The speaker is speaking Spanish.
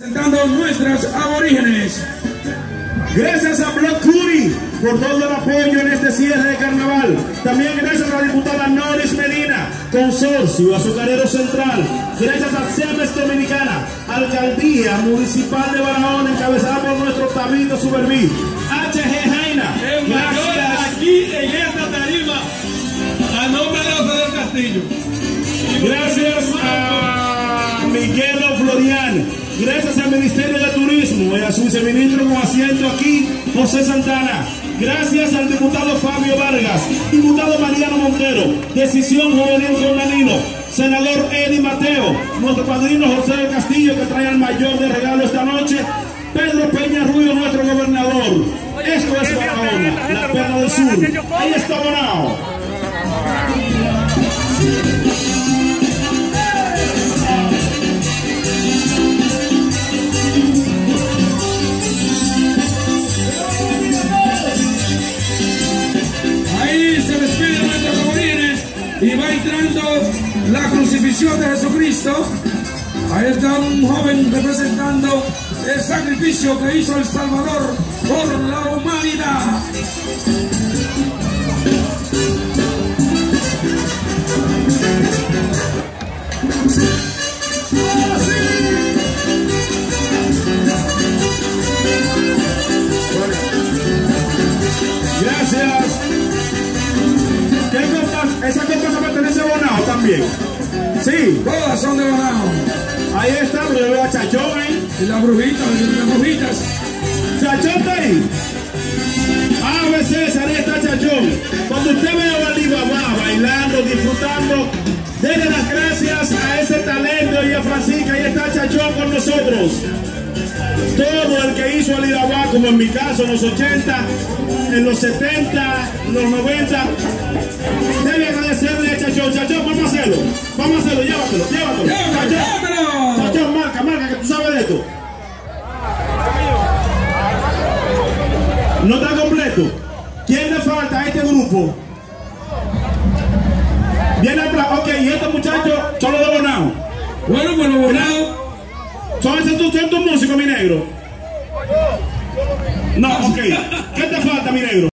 presentando nuestras aborígenes. Gracias a Block Curry por todo el apoyo en este cierre de carnaval. También gracias a la diputada Noris Medina, Consorcio Azucarero Central. Gracias a CEMES Dominicana, Alcaldía Municipal de Barahona, encabezada por nuestro Tabito Superví. HG Jaina. Gracias. aquí en esta tarima, a nombre de José del Castillo. Gracias a Miguelo Florian. Gracias al Ministerio de Turismo y a su viceministro con asiento aquí, José Santana. Gracias al diputado Fabio Vargas, diputado Mariano Montero, Decisión Juvenil Danilo, senador Eddie Mateo, nuestro padrino José Castillo que trae al mayor de regalo esta noche, Pedro Peña Rubio, nuestro gobernador. Esto es Barahona, la perla del sur. La crucifixión de Jesucristo. Ahí está un joven representando el sacrificio que hizo el Salvador por la humanidad. Gracias. También. Sí, Todas son de Bonao. ahí está, pero yo veo a Chachón ahí. Y las brujitas, y las brujitas. Chachón está ahí. A ver, César, ahí está Chachón. Cuando usted ve a Alibaba bailando, disfrutando, denle las gracias a ese talento y a Francisca. Ahí está Chachón con nosotros. Todo el que hizo Alibaba, como en mi caso, en los 80, en los 70, en los 90, hacerlo. Vamos a hacerlo, llévatelo, llévatelo. ¡Llévatelo, llévatelo! Chachón, marca, marca, que tú sabes de esto. No está completo. ¿Quién le falta a este grupo? Viene atrás. Ok, y estos muchachos son los de Bonao. Bueno, pues los Bonao. ¿Son esos son tus músicos, mi negro? No, ok. ¿Qué te falta, mi negro?